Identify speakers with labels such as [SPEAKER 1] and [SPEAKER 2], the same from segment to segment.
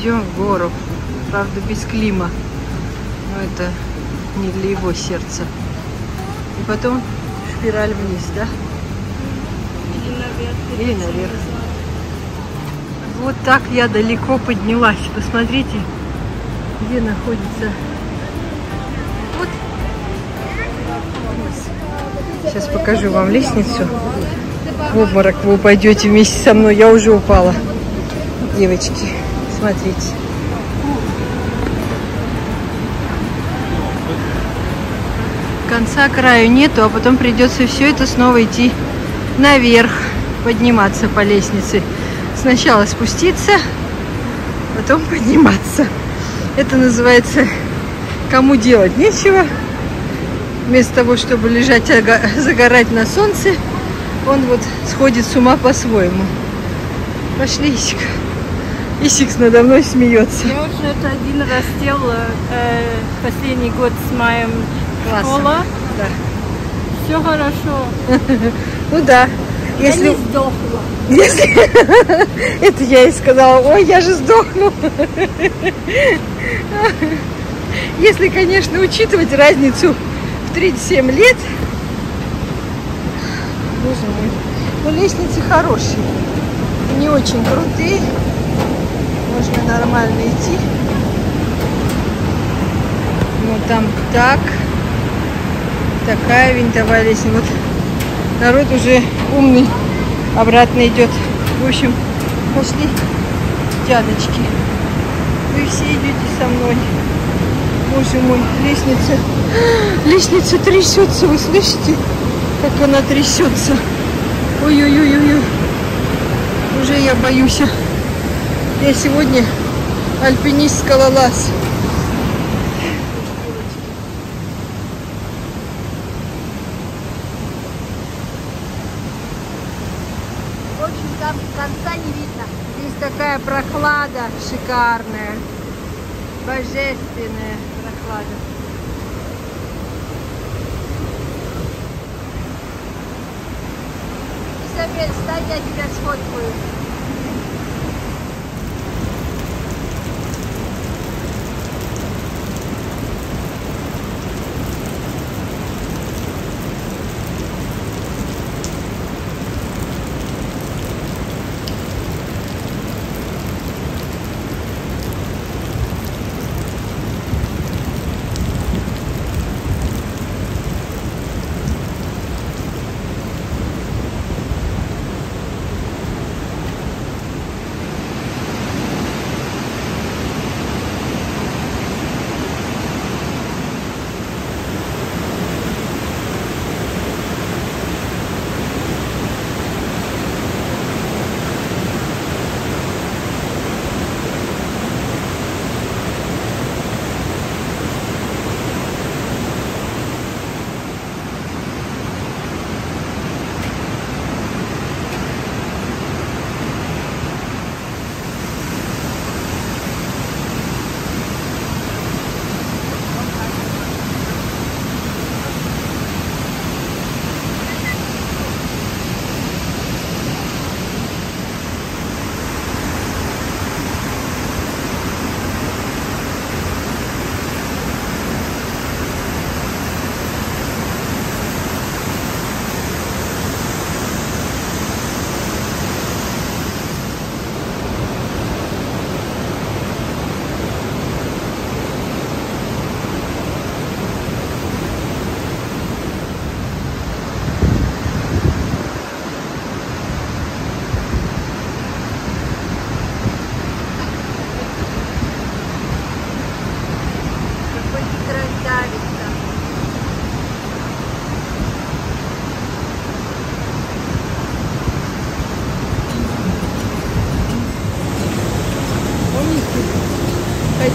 [SPEAKER 1] идем в гору. Правда, без клима. Но это не для его сердца. И потом спираль вниз, да?
[SPEAKER 2] Или наверх.
[SPEAKER 1] Или наверх. Вот так я далеко поднялась. Посмотрите, где находится. Вот. Сейчас покажу вам лестницу. В обморок вы упадете вместе со мной. Я уже упала. Девочки, смотрите. Конца краю нету, а потом придется все это снова идти наверх, подниматься по лестнице. Сначала спуститься, потом подниматься. Это называется кому делать нечего. Вместо того, чтобы лежать, ага- загорать на солнце, он вот сходит с ума по-своему. Пошли, Исик. Исик надо мной смеется.
[SPEAKER 2] Я уже это один раз делала э, последний год с моим
[SPEAKER 1] Классно.
[SPEAKER 2] школа.
[SPEAKER 1] Да.
[SPEAKER 2] Все хорошо.
[SPEAKER 1] Ну да. Если,
[SPEAKER 2] Я не сдохла.
[SPEAKER 1] если... Это я и сказала, ой, я же сдохну. Если, конечно, учитывать разницу в 37 лет. Боже мой. Но лестницы хорошие. Не очень крутые. Можно нормально идти. Ну там так. Такая винтовая лестница. Вот народ уже умный обратно идет. В общем, пошли, дядочки. Вы все идете со мной. Боже мой, лестница. Лестница трясется, вы слышите? Как она трясется. Ой-ой-ой-ой. Уже я боюсь. Я сегодня альпинист-скалолаз. В общем, там конца не видно. Здесь такая прохлада шикарная. Божественная прохлада. Изабель, стань, я тебя сфоткаю.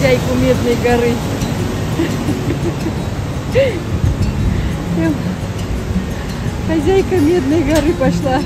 [SPEAKER 1] Хозяйку Медной горы? Хозяйка Медной горы пошла